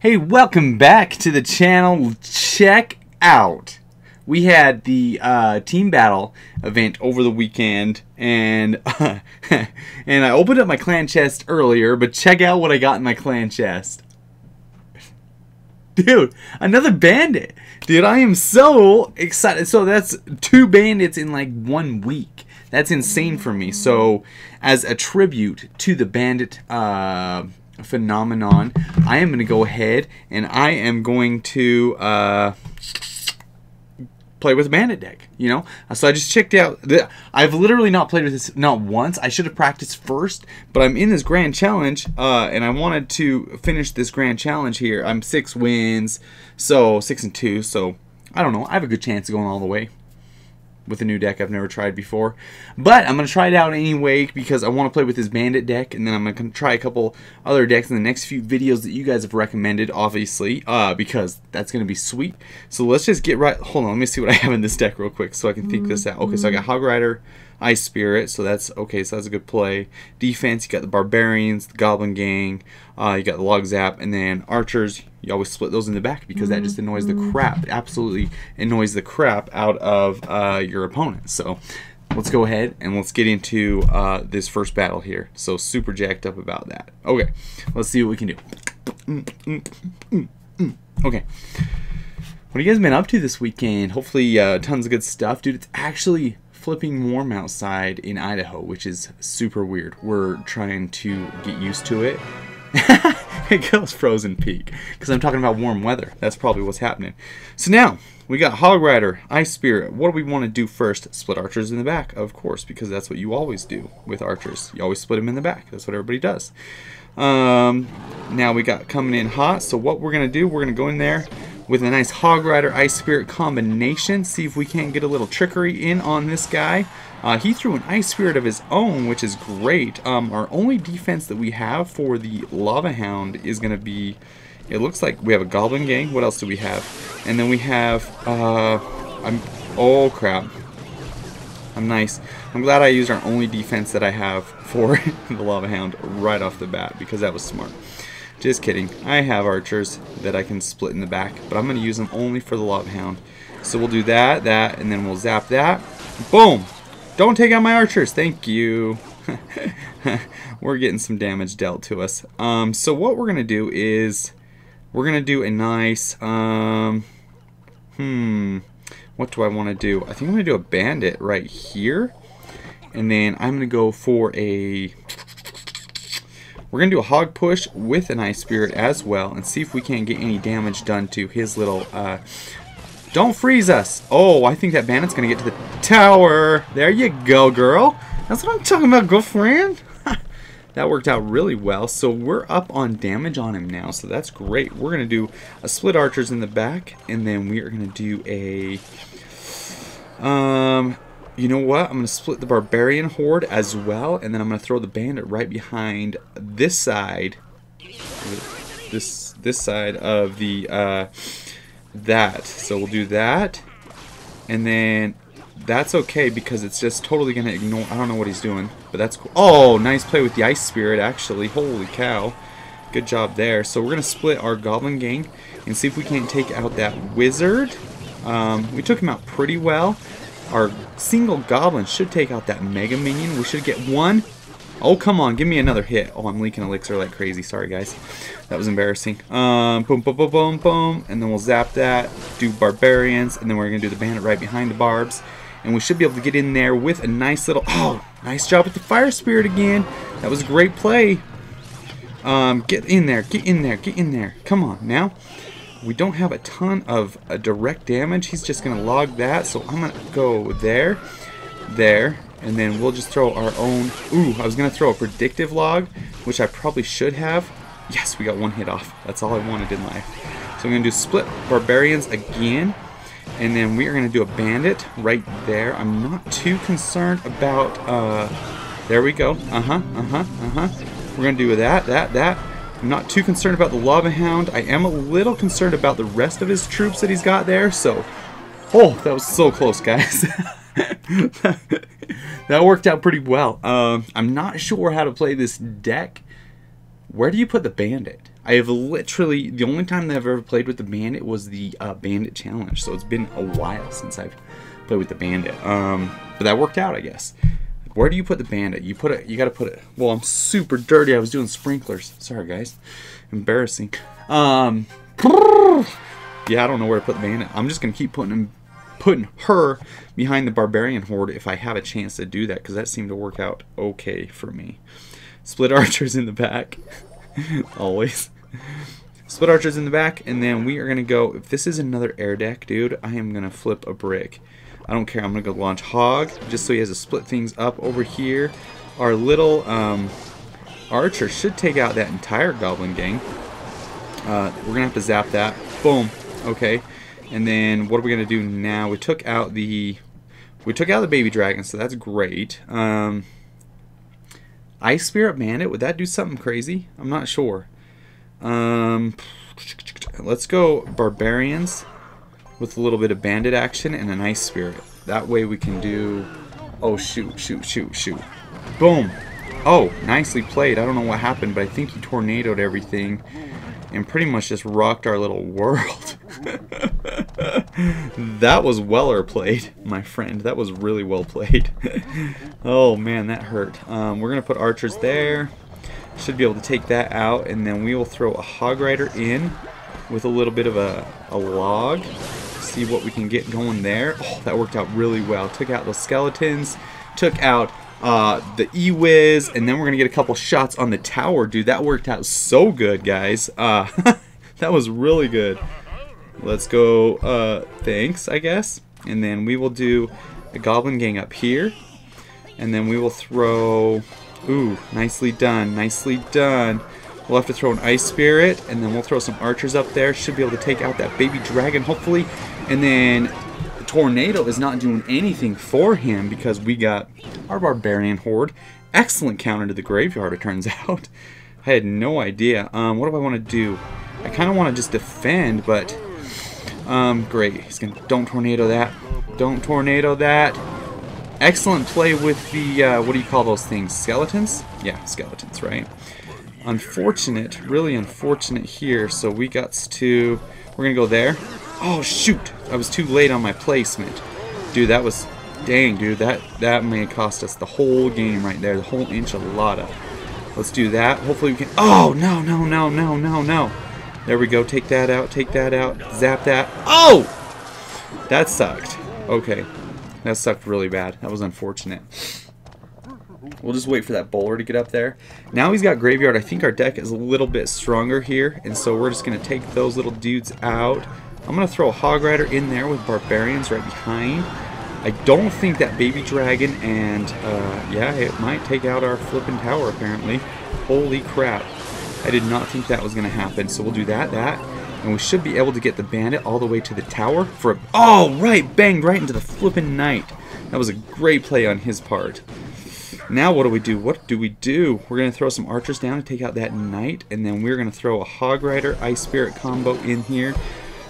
Hey, welcome back to the channel. Check out. We had the uh, team battle event over the weekend, and uh, and I opened up my clan chest earlier. But check out what I got in my clan chest, dude! Another bandit, dude! I am so excited. So that's two bandits in like one week. That's insane for me. So, as a tribute to the bandit. Uh, phenomenon. I am going to go ahead and I am going to uh, play with a bandit deck. You know, so I just checked out. The, I've literally not played with this not once. I should have practiced first, but I'm in this grand challenge, uh, and I wanted to finish this grand challenge here. I'm six wins, so six and two. So I don't know. I have a good chance of going all the way with a new deck I've never tried before. But I'm going to try it out anyway because I want to play with this bandit deck and then I'm going to try a couple other decks in the next few videos that you guys have recommended obviously uh, because that's going to be sweet. So let's just get right, hold on, let me see what I have in this deck real quick so I can think this out. Okay, so I got Hog Rider, Ice Spirit, so that's okay, so that's a good play. Defense, you got the Barbarians, the Goblin Gang, uh, you got the Log Zap, and then Archers, you always split those in the back because that just annoys the crap, absolutely annoys the crap out of uh, your opponent. So let's go ahead and let's get into uh, this first battle here. So super jacked up about that. Okay, let's see what we can do. Okay. What have you guys been up to this weekend? Hopefully, uh, tons of good stuff. Dude, it's actually flipping warm outside in Idaho, which is super weird. We're trying to get used to it. it goes frozen peak because I'm talking about warm weather. That's probably what's happening. So now we got Hog Rider, Ice Spirit. What do we want to do first? Split archers in the back, of course, because that's what you always do with archers. You always split them in the back. That's what everybody does. Um, now we got coming in hot. So what we're gonna do? We're gonna go in there with a nice Hog Rider Ice Spirit combination. See if we can't get a little trickery in on this guy. Uh, he threw an Ice Spirit of his own, which is great. Um, our only defense that we have for the Lava Hound is going to be... It looks like we have a Goblin Gang. What else do we have? And then we have... Uh, I'm, oh, crap. I'm nice. I'm glad I used our only defense that I have for the Lava Hound right off the bat because that was smart. Just kidding. I have archers that I can split in the back, but I'm going to use them only for the Lava Hound. So we'll do that, that, and then we'll zap that. Boom! Don't take out my archers. Thank you. we're getting some damage dealt to us. Um, so what we're going to do is we're going to do a nice... Um, hmm... What do I want to do? I think I'm going to do a bandit right here. And then I'm going to go for a we're going to do a hog push with an ice spirit as well and see if we can't get any damage done to his little... Uh, don't freeze us! Oh, I think that bandit's going to get to the tower. There you go, girl. That's what I'm talking about, girlfriend. that worked out really well. So we're up on damage on him now, so that's great. We're going to do a split archers in the back, and then we are going to do a... Um, you know what? I'm going to split the Barbarian Horde as well, and then I'm going to throw the Bandit right behind this side, this this side of the, uh, that. So we'll do that, and then that's okay because it's just totally going to ignore, I don't know what he's doing, but that's cool. Oh, nice play with the Ice Spirit, actually. Holy cow. Good job there. So we're going to split our Goblin Gang and see if we can't take out that Wizard. Um, we took him out pretty well. Our single goblin should take out that mega minion. We should get one. Oh, come on. Give me another hit. Oh, I'm leaking elixir like crazy. Sorry, guys. That was embarrassing. Um, boom, boom, boom, boom, boom. And then we'll zap that. Do barbarians. And then we're going to do the bandit right behind the barbs. And we should be able to get in there with a nice little... Oh, nice job with the fire spirit again. That was a great play. Um, get in there. Get in there. Get in there. Come on, now. We don't have a ton of uh, direct damage. He's just going to log that. So I'm going to go there, there, and then we'll just throw our own... Ooh, I was going to throw a predictive log, which I probably should have. Yes, we got one hit off. That's all I wanted in life. So I'm going to do split barbarians again. And then we are going to do a bandit right there. I'm not too concerned about... Uh, there we go. Uh-huh, uh-huh, uh-huh. We're going to do that, that, that. I'm not too concerned about the Lava Hound. I am a little concerned about the rest of his troops that he's got there, so... Oh, that was so close, guys. that worked out pretty well. Um, I'm not sure how to play this deck. Where do you put the Bandit? I have literally the only time that I've ever played with the Bandit was the uh, Bandit Challenge. So it's been a while since I've played with the Bandit. Um, but that worked out, I guess. Where do you put the Bandit? You put it. You got to put it. Well, I'm super dirty. I was doing sprinklers. Sorry, guys. Embarrassing. Um, yeah, I don't know where to put the Bandit. I'm just gonna keep putting him, putting her behind the Barbarian Horde if I have a chance to do that, because that seemed to work out okay for me. Split archers in the back, always. Split archers in the back, and then we are gonna go. If this is another air deck, dude, I am gonna flip a brick. I don't care. I'm gonna go launch Hog just so he has to split things up over here. Our little um, archer should take out that entire goblin gang. Uh, we're gonna have to zap that. Boom. Okay. And then what are we gonna do now? We took out the we took out the baby dragon, so that's great. Um, Ice Spirit Bandit, would that do something crazy? I'm not sure. Um, let's go Barbarians with a little bit of Bandit action and an Ice Spirit. That way we can do... Oh, shoot, shoot, shoot, shoot. Boom. Oh, nicely played. I don't know what happened, but I think he tornadoed everything and pretty much just rocked our little world. that was weller played, my friend. That was really well played. oh man, that hurt. Um, we're going to put archers there. Should be able to take that out, and then we will throw a hog rider in with a little bit of a, a log. See what we can get going there. Oh, that worked out really well. Took out those skeletons. Took out uh, the E-Wiz, and then we're going to get a couple shots on the tower, dude. That worked out so good, guys. Uh, that was really good. Let's go, uh, thanks, I guess. And then we will do a Goblin Gang up here. And then we will throw... Ooh, nicely done, nicely done. We'll have to throw an Ice Spirit, and then we'll throw some Archers up there. Should be able to take out that Baby Dragon, hopefully. And then the Tornado is not doing anything for him because we got our Barbarian Horde. Excellent counter to the Graveyard, it turns out. I had no idea. Um, what do I want to do? I kind of want to just defend, but... Um, great. He's gonna... Don't Tornado that. Don't Tornado that. Excellent play with the, uh, what do you call those things? Skeletons? Yeah, skeletons, right? Unfortunate, really unfortunate here, so we got to... We're gonna go there. Oh, shoot! I was too late on my placement. Dude, that was... Dang, dude, that, that may cost us the whole game right there. The whole enchilada. Let's do that. Hopefully we can... Oh, no, no, no, no, no, no. There we go. Take that out. Take that out. Zap that. Oh! That sucked. Okay. That sucked really bad. That was unfortunate. We'll just wait for that bowler to get up there. Now he's got Graveyard. I think our deck is a little bit stronger here. And so we're just going to take those little dudes out. I'm going to throw a Hog Rider in there with Barbarians right behind. I don't think that Baby Dragon and, uh, yeah, it might take out our flipping tower apparently. Holy crap. I did not think that was going to happen. So we'll do that, that. And we should be able to get the Bandit all the way to the tower for a... Oh, right! Banged right into the flipping Knight. That was a great play on his part. Now what do we do? What do we do? We're going to throw some archers down to take out that knight, and then we're going to throw a Hog Rider Ice Spirit combo in here.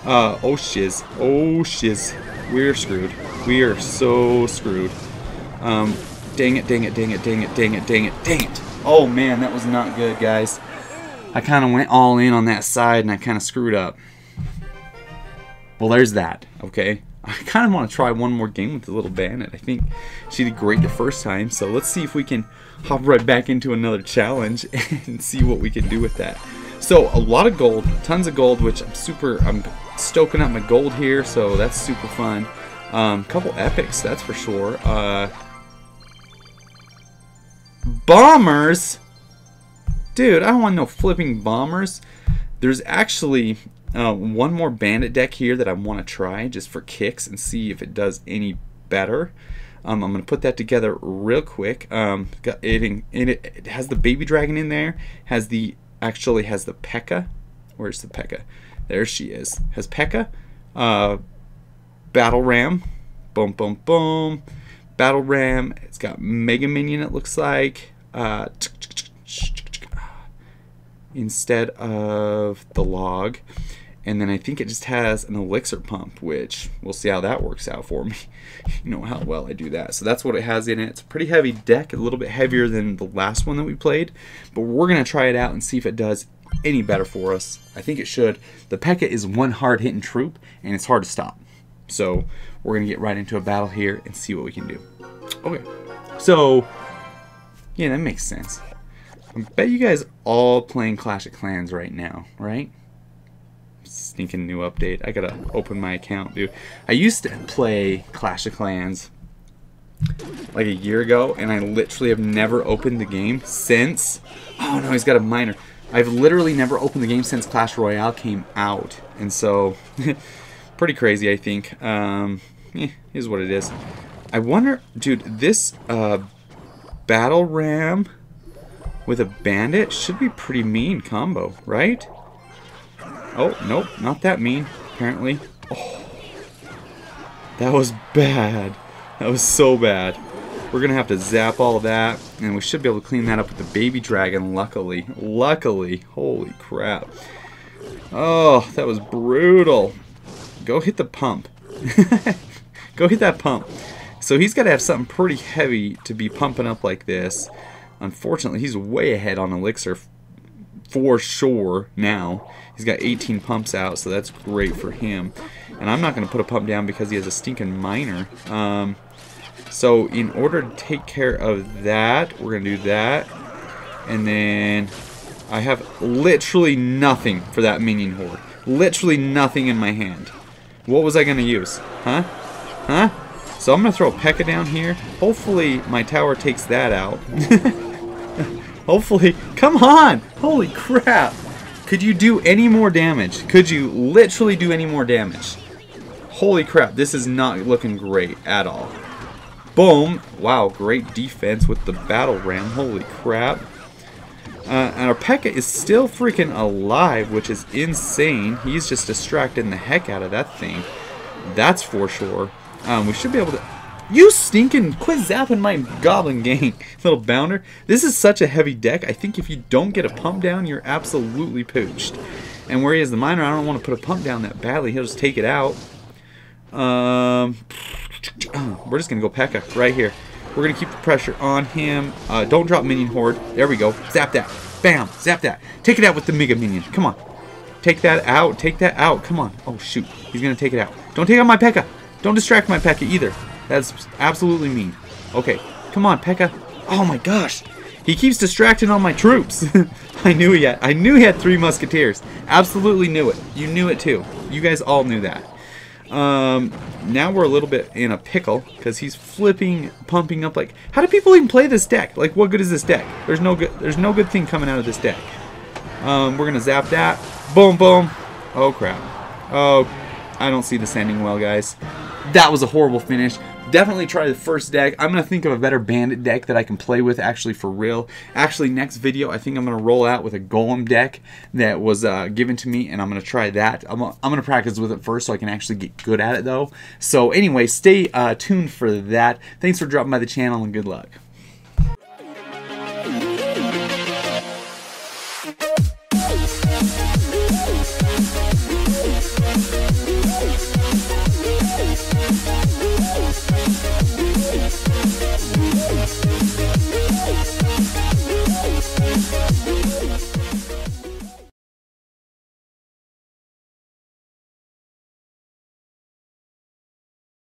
Uh, oh shiz. Oh shiz. We're screwed. We are so screwed. Um, dang it, dang it, dang it, dang it, dang it, dang it, dang it. Oh man, that was not good, guys. I kind of went all in on that side and I kind of screwed up. Well, there's that, okay? I kind of want to try one more game with the little bandit. I think she did great the first time, so let's see if we can hop right back into another challenge and see what we can do with that. So, a lot of gold, tons of gold, which I'm super, I'm stoking up my gold here, so that's super fun. Um, couple epics, that's for sure. Uh, bombers? Dude, I don't want no flipping bombers. There's actually uh, one more bandit deck here that I want to try just for kicks and see if it does any better. Um, I'm going to put that together real quick. Um, it, it, it has the baby dragon in there, has the actually has the P.E.K.K.A. Where's the P.E.K.K.A.? There she is. Has P.E.K.K.A. Uh, Battle Ram. Boom, boom, boom. Battle Ram. It's got Mega Minion, it looks like. Uh, instead of the log. And then I think it just has an elixir pump, which we'll see how that works out for me. you know how well I do that. So that's what it has in it. It's a pretty heavy deck, a little bit heavier than the last one that we played. But we're going to try it out and see if it does any better for us. I think it should. The P.E.K.K.A. is one hard hitting troop, and it's hard to stop. So we're going to get right into a battle here and see what we can do. Okay, so yeah, that makes sense. I bet you guys are all playing Clash of Clans right now, right? Stinking new update. I gotta open my account, dude. I used to play Clash of Clans like a year ago, and I literally have never opened the game since. Oh no, he's got a miner. I've literally never opened the game since Clash Royale came out, and so pretty crazy, I think. Um, eh, is what it is. I wonder, dude, this uh, battle ram with a bandit should be pretty mean combo, right? Oh, nope, not that mean, apparently. Oh, that was bad. That was so bad. We're going to have to zap all that, and we should be able to clean that up with the baby dragon, luckily. Luckily. Holy crap. Oh, that was brutal. Go hit the pump. Go hit that pump. So he's got to have something pretty heavy to be pumping up like this. Unfortunately, he's way ahead on Elixir for sure now. He's got 18 pumps out, so that's great for him. And I'm not going to put a pump down because he has a stinking miner. Um, so in order to take care of that, we're going to do that. And then I have literally nothing for that minion horde. Literally nothing in my hand. What was I going to use? Huh? Huh? So I'm going to throw a P.E.K.K.A. down here. Hopefully my tower takes that out. Hopefully. Come on! Holy crap! Could you do any more damage? Could you literally do any more damage? Holy crap, this is not looking great at all. Boom! Wow, great defense with the battle ram. Holy crap. Uh, and our P.E.K.K.A. is still freaking alive, which is insane. He's just distracting the heck out of that thing. That's for sure. Um, we should be able to... You stinking quit zapping my goblin gang, little bounder. This is such a heavy deck. I think if you don't get a pump down, you're absolutely pooched. And where he has the miner, I don't want to put a pump down that badly. He'll just take it out. Um, we're just going to go P.E.K.K.A. right here. We're going to keep the pressure on him. Uh, don't drop minion horde. There we go. Zap that. Bam. Zap that. Take it out with the mega minion. Come on. Take that out. Take that out. Come on. Oh, shoot. He's going to take it out. Don't take out my P.E.K.K.A. Don't distract my P.E.K.K.A. either. That's absolutely mean. Okay. Come on, P.E.K.K.A. Oh, my gosh. He keeps distracting all my troops. I knew he had. I knew he had three musketeers. Absolutely knew it. You knew it too. You guys all knew that. Um, now we're a little bit in a pickle because he's flipping, pumping up. Like, how do people even play this deck? Like, what good is this deck? There's no good. There's no good thing coming out of this deck. Um, we're gonna zap that. Boom, boom. Oh crap. Oh, I don't see this ending well, guys. That was a horrible finish definitely try the first deck. I'm going to think of a better bandit deck that I can play with actually for real. Actually, next video, I think I'm going to roll out with a golem deck that was uh, given to me, and I'm going to try that. I'm, I'm going to practice with it first so I can actually get good at it, though. So anyway, stay uh, tuned for that. Thanks for dropping by the channel, and good luck.